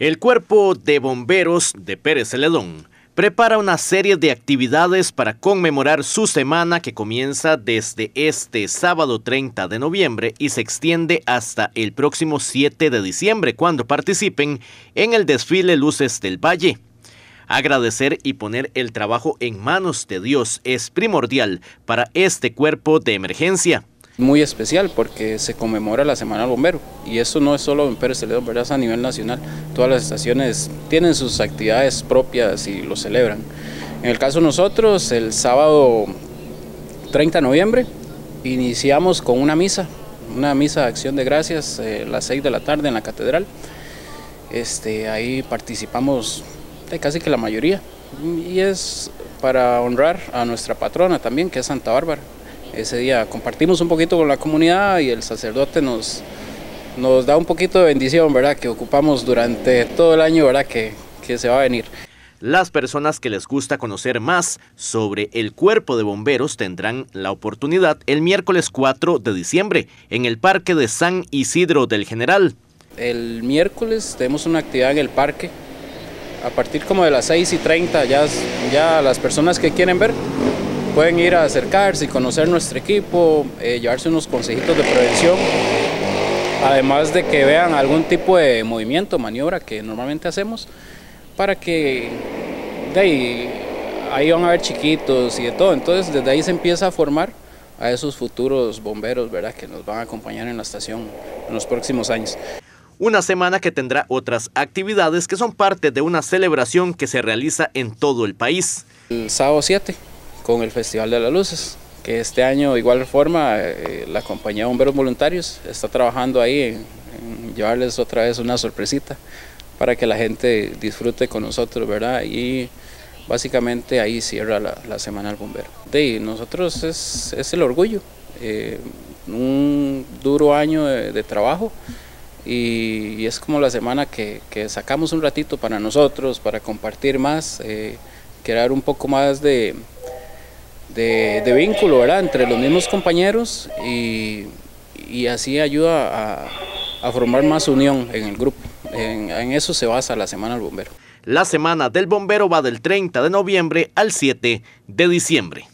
El Cuerpo de Bomberos de Pérez Celedón prepara una serie de actividades para conmemorar su semana que comienza desde este sábado 30 de noviembre y se extiende hasta el próximo 7 de diciembre cuando participen en el desfile Luces del Valle. Agradecer y poner el trabajo en manos de Dios es primordial para este cuerpo de emergencia muy especial porque se conmemora la Semana del Bombero y eso no es solo en Pérez Celedón, ¿verdad? es a nivel nacional. Todas las estaciones tienen sus actividades propias y lo celebran. En el caso de nosotros, el sábado 30 de noviembre iniciamos con una misa, una misa de acción de gracias eh, a las 6 de la tarde en la catedral. Este, ahí participamos de casi que la mayoría y es para honrar a nuestra patrona también, que es Santa Bárbara. Ese día compartimos un poquito con la comunidad y el sacerdote nos, nos da un poquito de bendición, ¿verdad? Que ocupamos durante todo el año, ¿verdad? Que, que se va a venir. Las personas que les gusta conocer más sobre el cuerpo de bomberos tendrán la oportunidad el miércoles 4 de diciembre en el Parque de San Isidro del General. El miércoles tenemos una actividad en el parque. A partir como de las 6 y 30 ya, ya las personas que quieren ver pueden ir a acercarse y conocer nuestro equipo, eh, llevarse unos consejitos de prevención, además de que vean algún tipo de movimiento, maniobra que normalmente hacemos, para que de ahí, ahí van a ver chiquitos y de todo, entonces desde ahí se empieza a formar a esos futuros bomberos ¿verdad? que nos van a acompañar en la estación en los próximos años. Una semana que tendrá otras actividades que son parte de una celebración que se realiza en todo el país. El sábado 7 con el Festival de las Luces, que este año de igual forma eh, la compañía de bomberos voluntarios está trabajando ahí en, llevarles otra vez una sorpresita para que la gente disfrute con nosotros, ¿verdad? Y básicamente ahí cierra la, Semana del Bombero. De nosotros es, es el orgullo, eh, un duro año de, trabajo y, es como la semana que, que, sacamos un ratito para nosotros, para compartir más, eh, crear un poco más de, de, vínculo ¿verdad? entre los mismos compañeros y, así ayuda a, formar más unión en el grupo. En, en eso se basa la Semana del Bombero. La Semana del Bombero va del 30 de noviembre al 7 de diciembre.